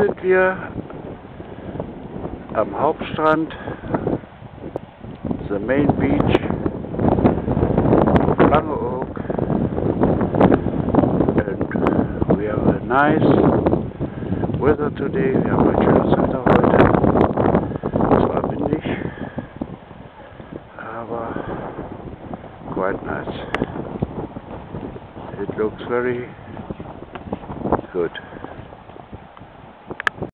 sind wir am Hauptstrand, the main beach, Langeoog, and we have a nice weather today. Wir haben ein schönes Wetter heute. Zwar windig, aber quite nice. It looks very good.